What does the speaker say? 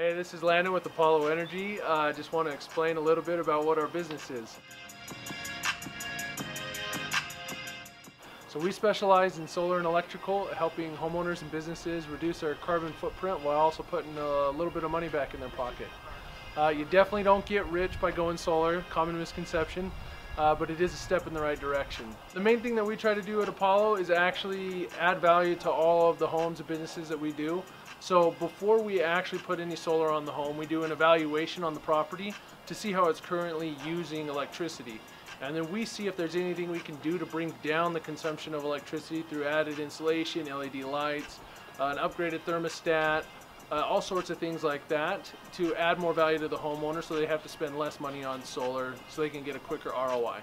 Hey, this is Landon with Apollo Energy. Uh, I just want to explain a little bit about what our business is. So we specialize in solar and electrical, helping homeowners and businesses reduce their carbon footprint while also putting a little bit of money back in their pocket. Uh, you definitely don't get rich by going solar, common misconception, uh, but it is a step in the right direction. The main thing that we try to do at Apollo is actually add value to all of the homes and businesses that we do. So before we actually put any solar on the home, we do an evaluation on the property to see how it's currently using electricity. And then we see if there's anything we can do to bring down the consumption of electricity through added insulation, LED lights, uh, an upgraded thermostat, uh, all sorts of things like that to add more value to the homeowner so they have to spend less money on solar so they can get a quicker ROI.